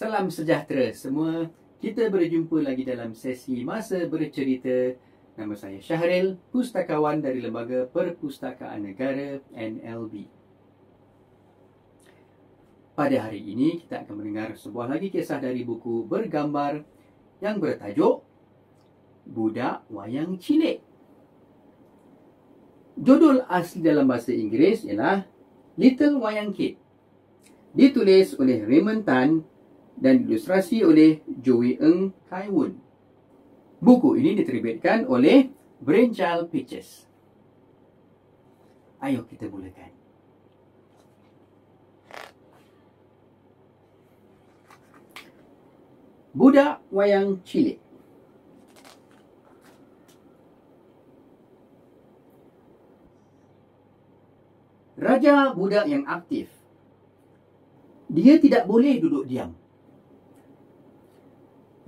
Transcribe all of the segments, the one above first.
Salam sejahtera semua. Kita berjumpa lagi dalam sesi Masa Bercerita. Nama saya Syahril, pustakawan dari Lembaga Perpustakaan Negara NLB. Pada hari ini kita akan mendengar sebuah lagi kisah dari buku bergambar yang bertajuk Budak Wayang Cilik. Judul asli dalam bahasa Inggeris ialah Little Wayang Kid. Ditulis oleh Raymond Tan dan ilustrasi oleh Joey Ng Kai Woon. Buku ini diterbitkan oleh Brainchild Pictures. Ayo kita mulakan. Budak Wayang Cilik Raja budak yang aktif. Dia tidak boleh duduk diam.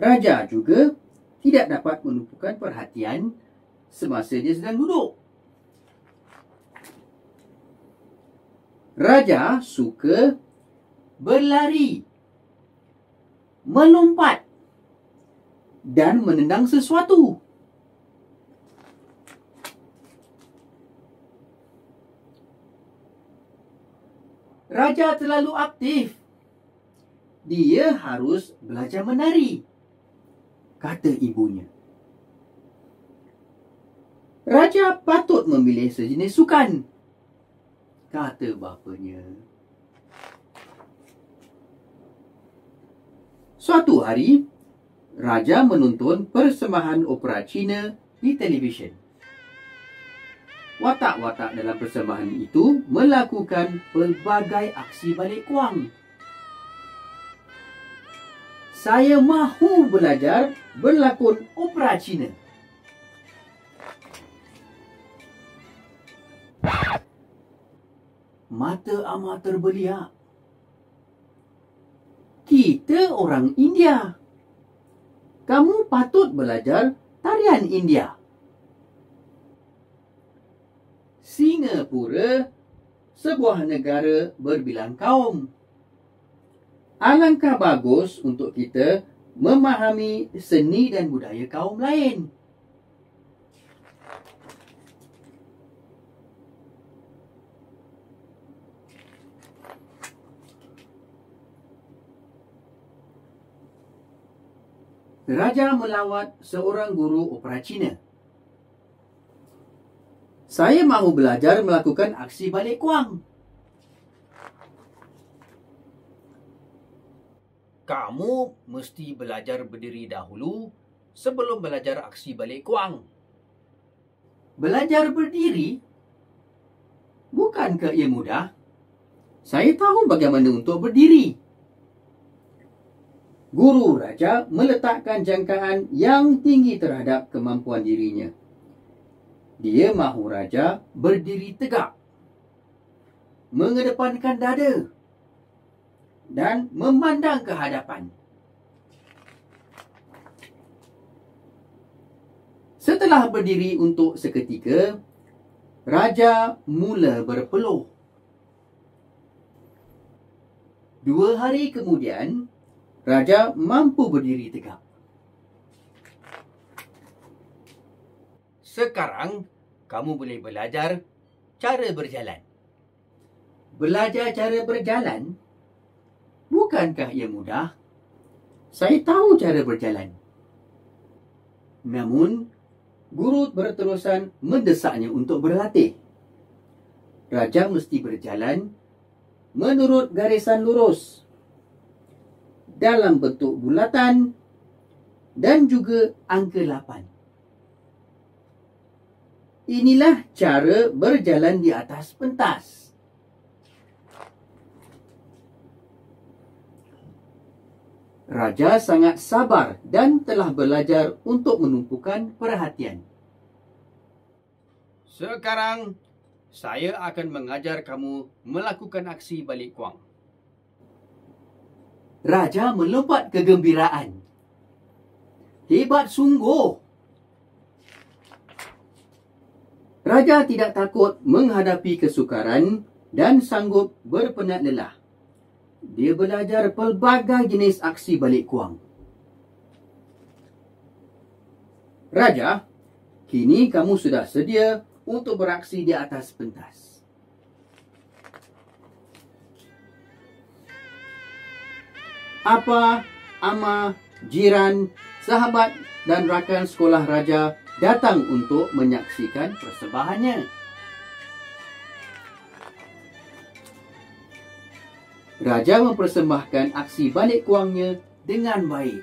Raja juga tidak dapat menumpukan perhatian semasa dia sedang duduk. Raja suka berlari, melompat dan menendang sesuatu. Raja terlalu aktif. Dia harus belajar menari, kata ibunya. Raja patut memilih sejenis sukan, kata bapanya. Suatu hari, Raja menonton persembahan opera Cina di televisyen watak-watak dalam persembahan itu melakukan pelbagai aksi balik kuang. Saya mahu belajar berlakon opera Cina. Mata amat terbeliak. Kita orang India. Kamu patut belajar tarian India. Singapura sebuah negara berbilang kaum. Alangkah bagus untuk kita memahami seni dan budaya kaum lain. Raja melawat seorang guru opera Cina. Saya mahu belajar melakukan aksi balik kuang. Kamu mesti belajar berdiri dahulu sebelum belajar aksi balik kuang. Belajar berdiri? Bukankah ia mudah? Saya tahu bagaimana untuk berdiri. Guru raja meletakkan jangkaan yang tinggi terhadap kemampuan dirinya dia mahu raja berdiri tegak, mengedepankan dada dan memandang ke hadapan. Setelah berdiri untuk seketika, raja mula berpeluh. Dua hari kemudian, raja mampu berdiri tegak. Sekarang kamu boleh belajar cara berjalan. Belajar cara berjalan? Bukankah ia mudah? Saya tahu cara berjalan. Namun, guru berterusan mendesaknya untuk berlatih. Raja mesti berjalan menurut garisan lurus dalam bentuk bulatan dan juga angka lapan. Inilah cara berjalan di atas pentas. Raja sangat sabar dan telah belajar untuk menumpukan perhatian. Sekarang, saya akan mengajar kamu melakukan aksi balik kuang. Raja melompat kegembiraan. Hebat sungguh! Raja tidak takut menghadapi kesukaran dan sanggup berpenat lelah. Dia belajar pelbagai jenis aksi balik kuang. Raja, kini kamu sudah sedia untuk beraksi di atas pentas. Apa ama, jiran, sahabat dan rakan sekolah raja datang untuk menyaksikan persembahannya? Raja mempersembahkan aksi balik kuangnya dengan baik.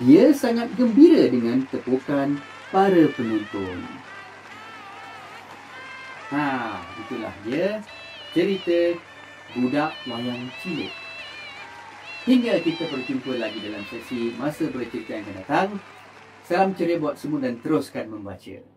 Dia sangat gembira dengan tepukan para penonton. Ha, itulah dia cerita budak wayang cilik. Hingga kita berjumpa lagi dalam sesi masa bercerita yang akan datang. Salam ceria buat semua dan teruskan membaca.